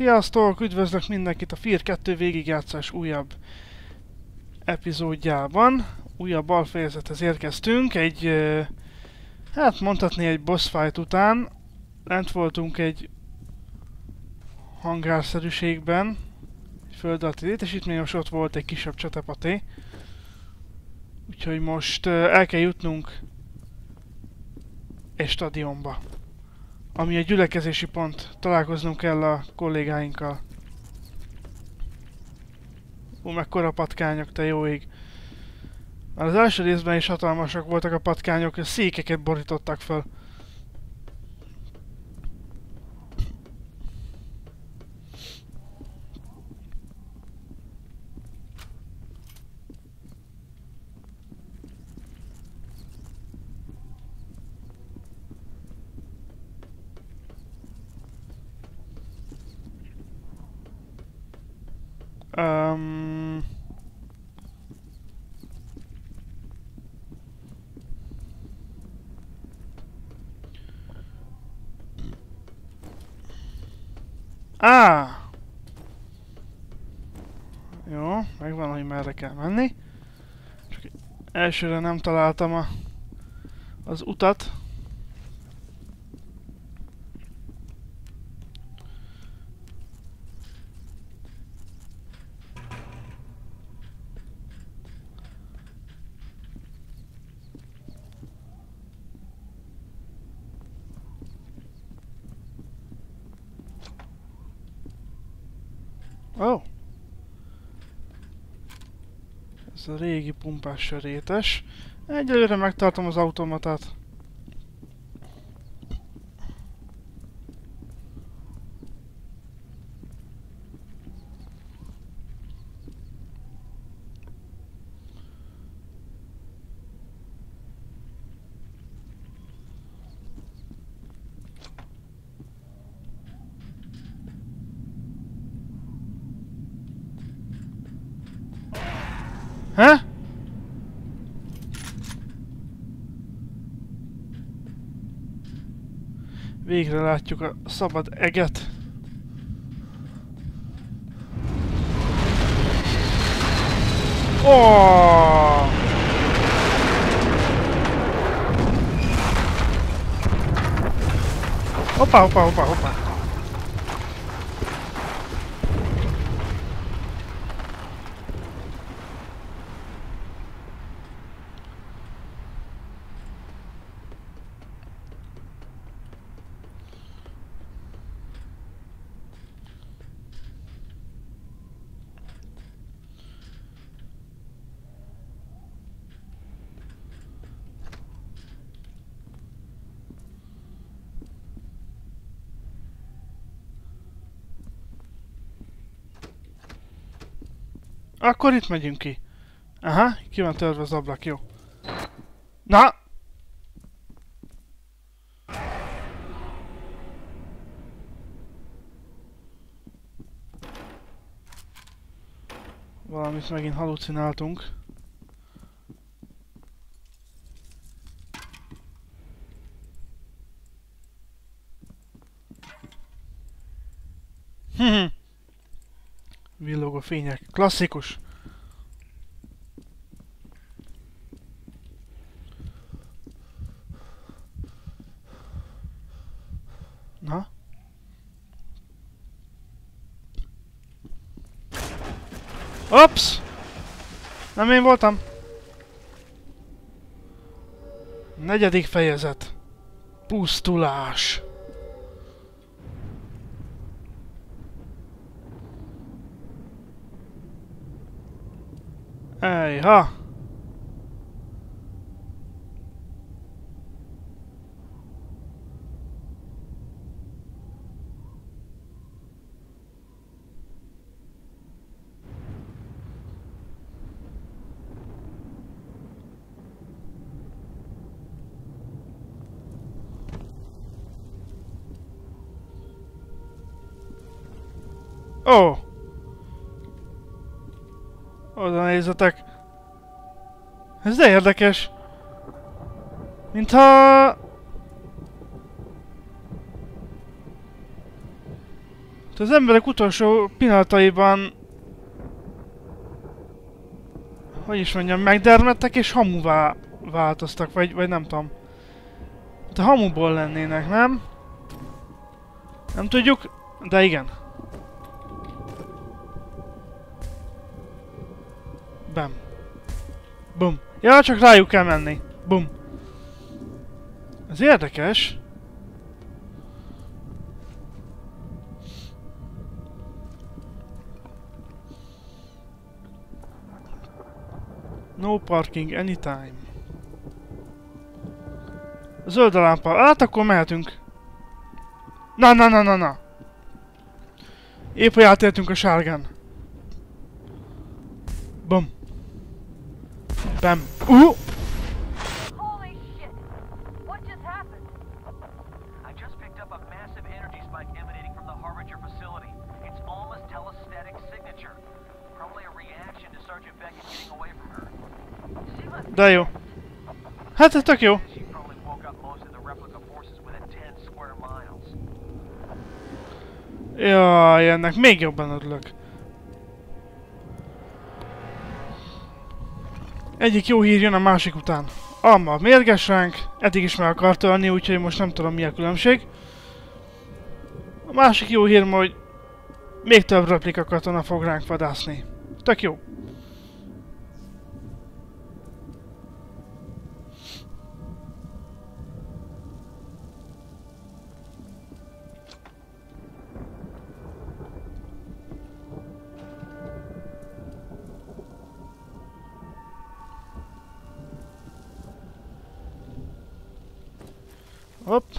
Sziasztok! Üdvözlök mindenkit a Fear 2 végigjátszás újabb epizódjában. Újabb alfejezethez érkeztünk, egy... Hát mondhatni egy boss fight után. Lent voltunk egy hangárszerűségben, egy föld alatti létesítmény, most ott volt egy kisebb csatepaté. Úgyhogy most el kell jutnunk egy stadionba ami egy gyülekezési pont. Találkoznunk kell a kollégáinkkal. Ú, mekkora patkányok, te jó ég. Már az első részben is hatalmasak voltak a patkányok, székeket borítottak fel. Um, Á! Jó, megvan, hogy merre kell menni. Csak elsőre nem találtam a, az utat. Oh. Ez a régi pumpás sörétes. Egyelőre megtartom az automatát. Ha? Végre látjuk a szabad eget. Oh! Hoppá, hoppá, hoppá, hoppá. Akkor itt megyünk ki. Aha, ki van törve az ablak, jó. Na! Valamit megint halucináltunk. Hmm. Villogó fények. Klasszikus. Na? Ops! Nem én voltam. Negyedik fejezet. Pusztulás. Ejha! Oh! Oda nézzetek! Ez de érdekes! Mintha... Az emberek utolsó pillanataiban hogy is mondjam, megdermedtek és hamuvá változtak, vagy, vagy nem tudom. De hamuból lennének, nem? Nem tudjuk, de igen. Bum. Ja, csak rájuk kell menni. Bum. Ez érdekes. No parking anytime. Zöld a lámpa. Hát akkor mehetünk. Na, na, na, na, na. Épp, hogy átértünk a sárgán. Bum. Bam. Uh! Holy shit! What just happened? I just picked up a massive energy spike emanating from the Harbinger facility. It's Alma's telestatic signature. Probably a reaction to Sergeant Beckett getting away from her. She must De jó. Hát ez tök jó. She probably woke up most of the replica forces within 10 square miles. Jaj, ennek még jobban örülök. Egyik jó hír jön a másik után. Alma mérges ránk, eddig is meg akart ölni, úgyhogy most nem tudom mi a különbség. A másik jó hír, hogy még több replika katona fog ránk vadászni. Tök jó. Hopp.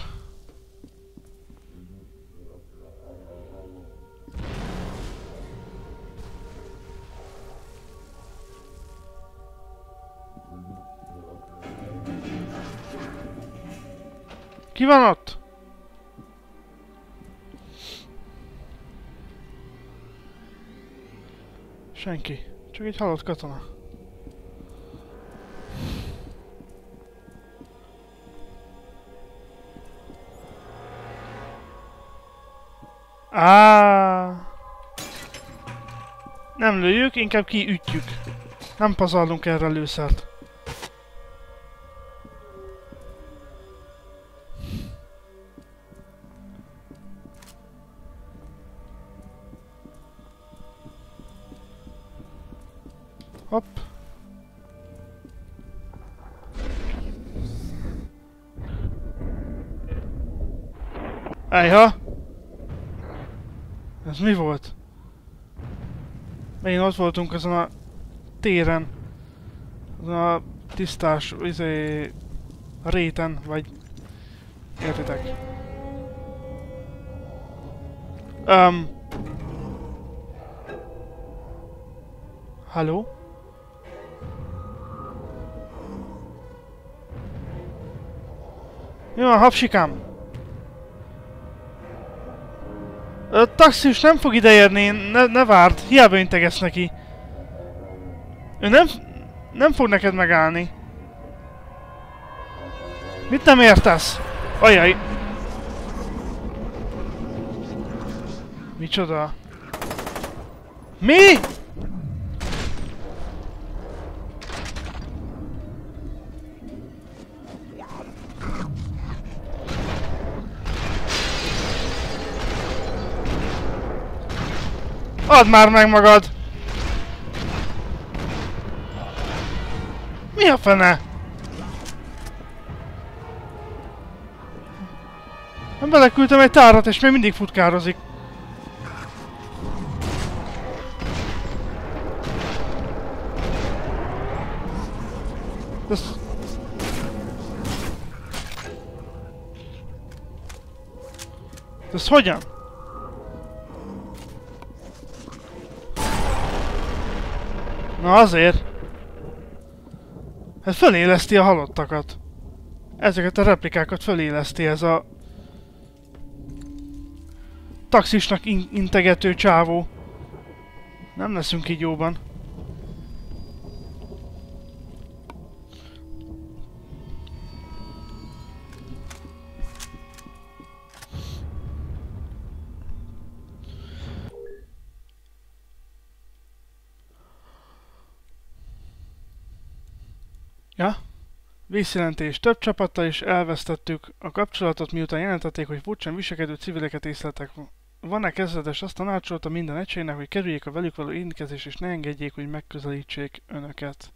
Ki van ott? Senki. Csak egy halott katona. Á. Nem lőjük, inkább kiütjük. Nem pazarlunk erre lőszert. Hopp. Ejha! Ez mi volt? Megint ott voltunk azon a téren. Azon a tisztás, izé, réten, vagy... Értitek? Um. Halló? Mi van, hapsikám? Taxis nem fog ideérni, ne, ne várd, hiába integetsz neki. Ő nem, nem fog neked megállni. Mit nem értesz? Ajaj. Micsoda? Mi? Add már meg magad! Mi a fene? Nem beleküldtem egy tárat, és még mindig futkározik. Ez... Ez hogyan? Na azért. Ez föléleszti a halottakat. Ezeket a replikákat föléleszti ez a... Taxisnak in integető csávó. Nem leszünk így jóban. Vészjelentés. Több csapattal is elvesztettük a kapcsolatot, miután jelentették, hogy furcsán viselkedő civileket észleltek. Van-e kezdetes azt tanácsolta minden egységnek, hogy kerüljék a velük való érintkezést, és ne engedjék, hogy megközelítsék önöket.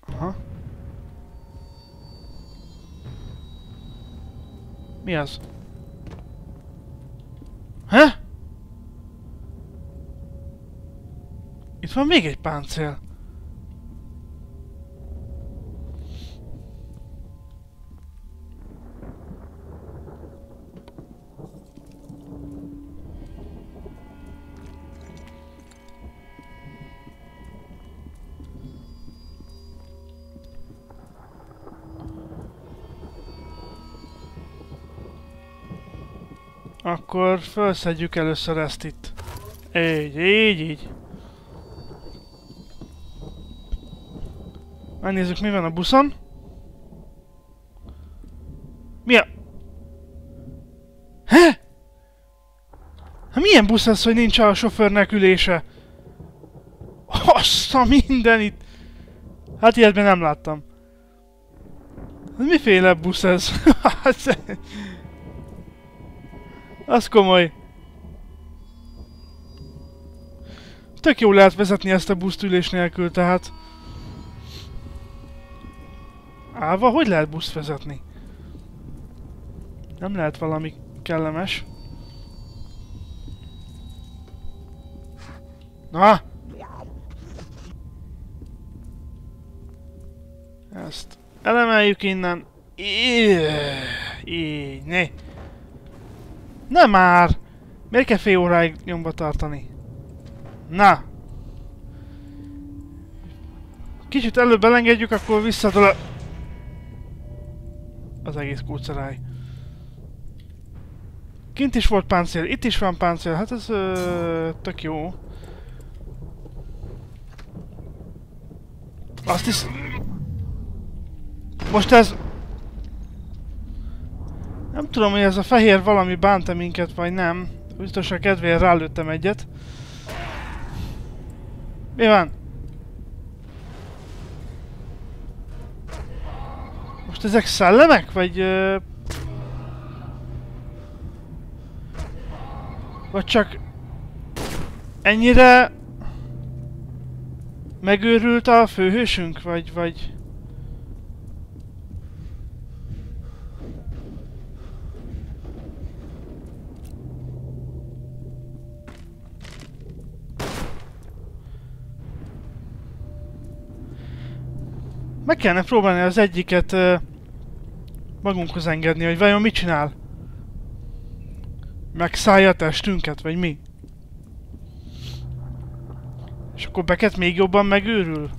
Aha. Mi az? He? Itt van még egy páncél. Akkor felszedjük először ezt itt. Így, így, így. Megnézzük mi van a buszon. Mi a... He? Hát milyen busz ez, hogy nincs a sofőrnek ülése? Azt a mindenit! Hát ilyet még nem láttam. Hát miféle busz ez? Az komoly. Tök jó lehet vezetni ezt a buszt ülés nélkül, tehát... Állva, hogy lehet buszt vezetni? Nem lehet valami kellemes. Na! Ezt elemeljük innen. Így, ne. Nem már! Miért kell fél óráig nyomba tartani? Na! Kicsit előbb elengedjük, akkor visszadol a... Az egész kulceráj. Kint is volt páncél, itt is van páncél, hát ez ö, tök jó. Azt is... Most ez... Nem tudom, hogy ez a fehér valami bánta minket, vagy nem. Biztos a kedvéért rálőttem egyet. Mi van? Most ezek szellemek? Vagy... Ö... Vagy csak... Ennyire... Megőrült a főhősünk? Vagy... vagy... Meg kellene próbálni az egyiket magunkhoz engedni, hogy vajon mit csinál. Megszállja a testünket, vagy mi? És akkor Beket még jobban megőrül?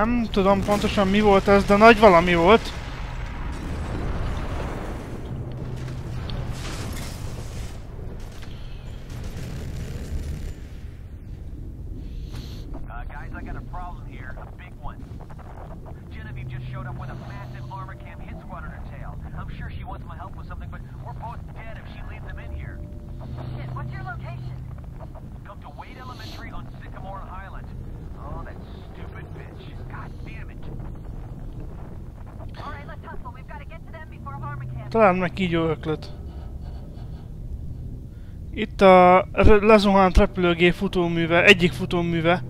Nem tudom pontosan mi volt ez, de nagy valami volt. Talán meg kígyó öklöt. Itt a lezuhant repülőgép futóműve, egyik futóműve.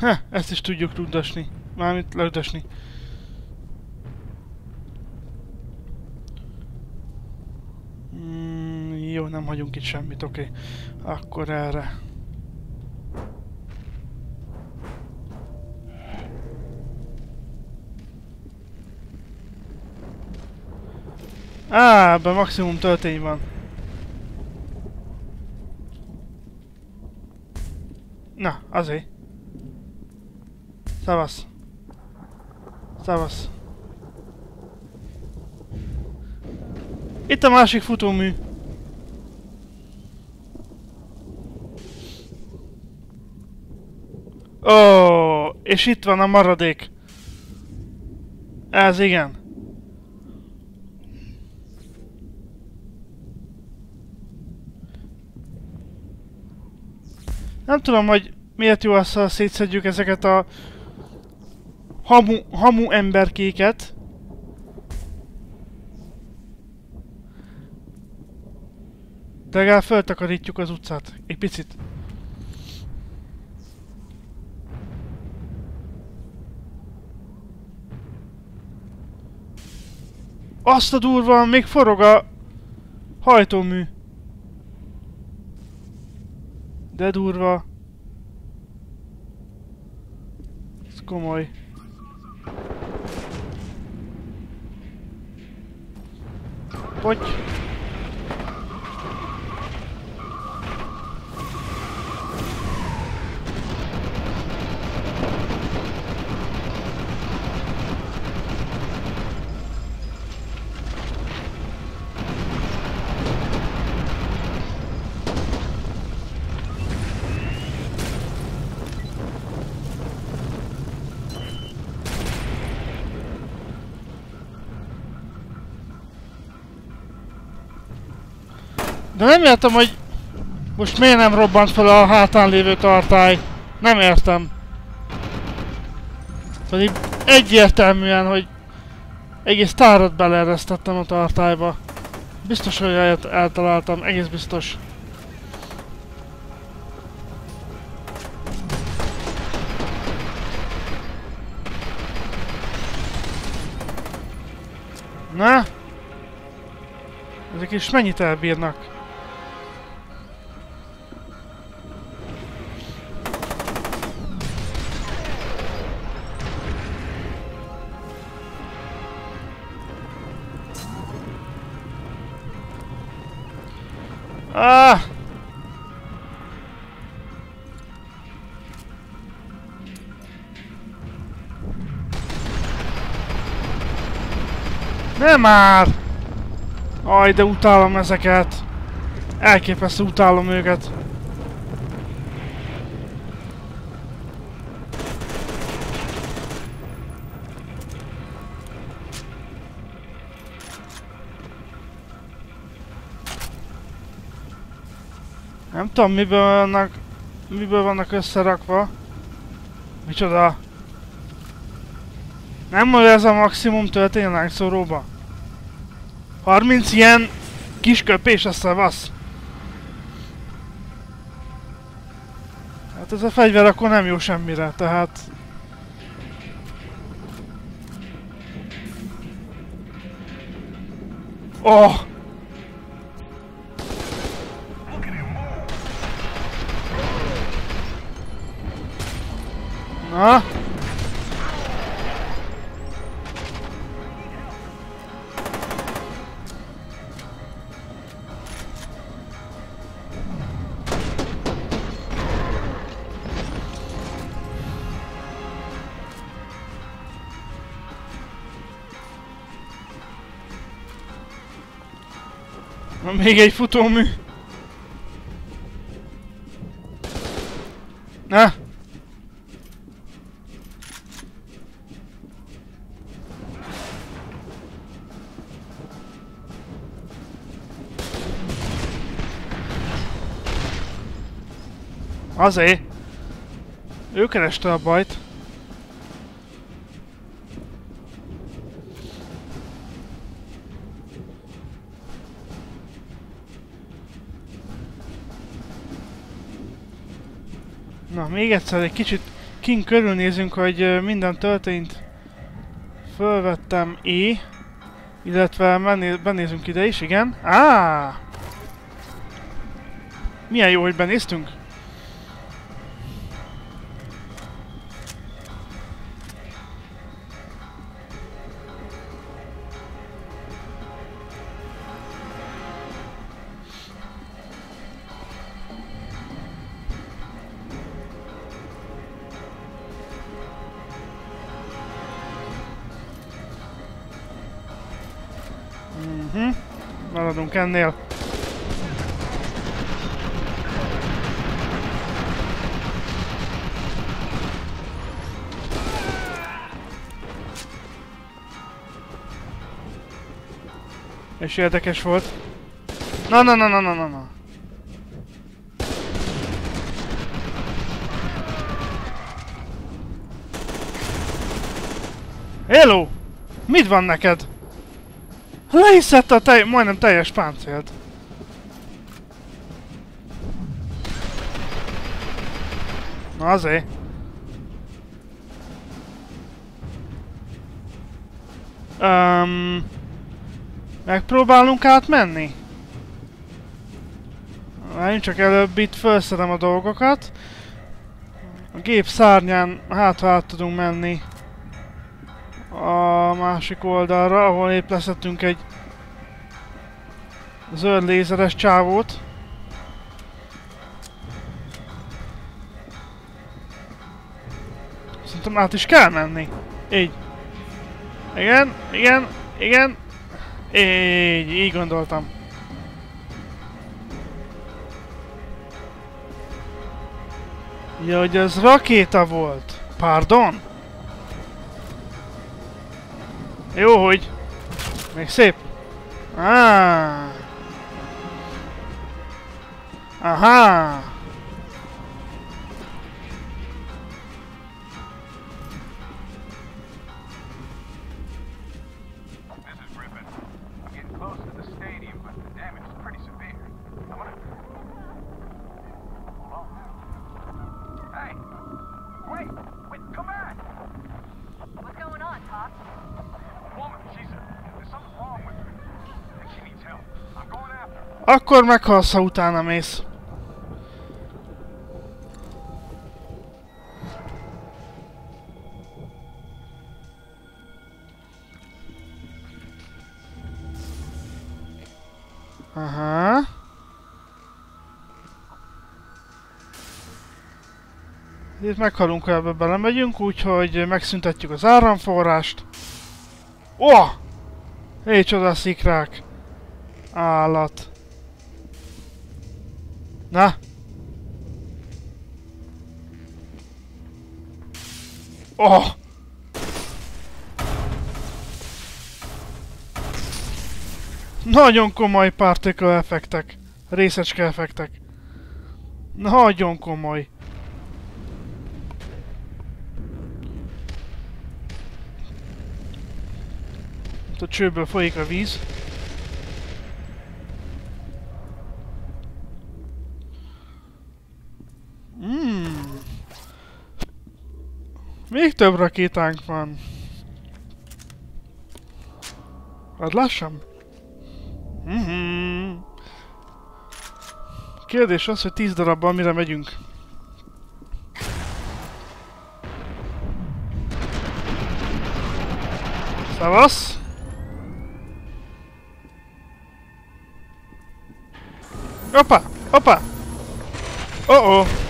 Ha, ezt is tudjuk rudasni. Mármint lögdösni. Mm, Jó, nem hagyunk itt semmit, oké. Okay. Akkor erre. Á, ebben maximum töltény van. Na, azért. Szevasz. Szevasz. Itt a másik futómű. Ó, és itt van a maradék. Ez igen. Nem tudom, hogy miért jó az, ha szétszedjük ezeket a hamu, hamu emberkéket. De legalább feltakarítjuk az utcát. Egy picit. Azt a durva, még forog a hajtómű. De durva. Ez komoly. Ponte. De nem értem, hogy most miért nem robbant fel a hátán lévő tartály. Nem értem. Pedig egyértelműen, hogy egész tárat beleeresztettem a tartályba. Biztos, hogy el eltaláltam, egész biztos. Na? Ezek is mennyit elbírnak? Nem már! Aj, de utálom ezeket! Elképesztő utálom őket! Nem tudom, miből vannak, miből vannak összerakva. Micsoda? Nem hogy ez a maximum történjen lángszóróba? 30 ilyen kis köpés a szavasz. Hát ez a fegyver akkor nem jó semmire, tehát... Oh! Na? Na, még egy futómű. Na? Azért. Ő kereste a bajt. Na, még egyszer egy kicsit kint körülnézünk, hogy minden történt. Fölvettem E, illetve menné, benézünk ide is, igen. Á! Milyen jó, hogy benéztünk. Maradunk ennél. És érdekes volt. Na na na na na na na. Hello! Mit van neked? Le a tej majdnem teljes páncélt. Na azért. Um, megpróbálunk átmenni? Én csak előbb itt felszedem a dolgokat. A gép szárnyán hát ha át tudunk menni a másik oldalra, ahol épp leszettünk egy zöld lézeres csávót. Szerintem át is kell menni. Így. Igen, igen, igen. Így, így gondoltam. Ja, hogy az rakéta volt. Pardon? Jó, hogy... Még szép. Ah. Aha. Akkor meghalsz, ha utána mész. Aha. Itt meghalunk, ha ebbe belemegyünk, úgyhogy megszüntetjük az áramforrást. Ó! Oh! Hé, csoda szikrák! Állat. Na! Oh! Nagyon komoly particle effektek. Részecske effektek. Nagyon komoly. Itt a csőből folyik a víz. Mm. Még több rakétánk van. Hadd lássam. Mhm. Kérdés az, hogy 10 darabban mire megyünk. Szavasz! Opa! Opa! Oh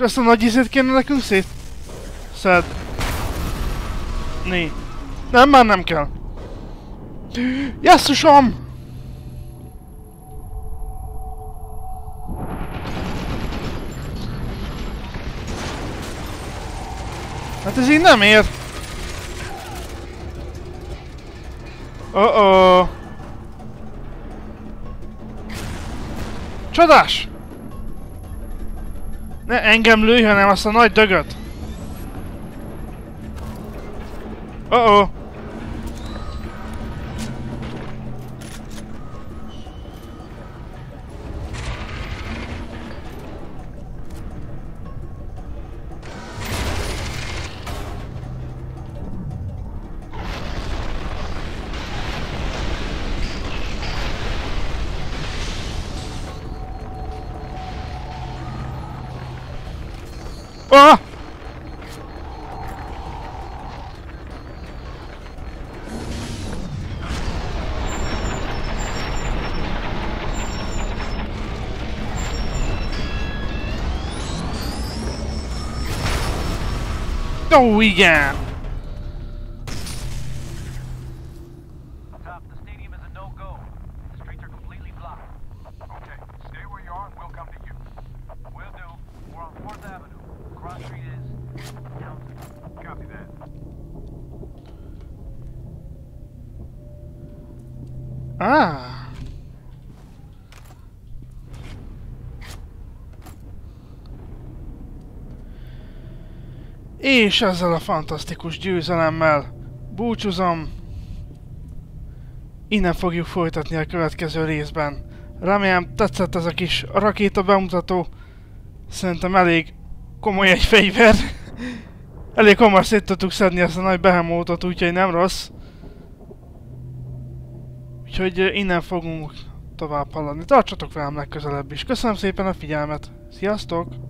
Most ezt a nagy izét kéne nekünk szét... Szed. Né. Nem, már nem kell. Jesszusom! Hát ez így nem ér. Oh oh. Csodás! Ne engem lőj, hanem azt a nagy dögöt. Oh oh. Top, the stadium is a no-go. The streets are completely blocked. Okay, stay where you are and we'll come to you. Will do. We're on 4th Avenue. Cross Street is... Townsend. Copy that. Ah! És ezzel a fantasztikus győzelemmel búcsúzom. Innen fogjuk folytatni a következő részben. Remélem tetszett ez a kis rakéta bemutató. Szerintem elég komoly egy fegyver. elég hamar szét tudtuk szedni ezt a nagy behemótot, úgyhogy nem rossz. Úgyhogy innen fogunk tovább haladni. Tartsatok velem legközelebb is. Köszönöm szépen a figyelmet. Sziasztok!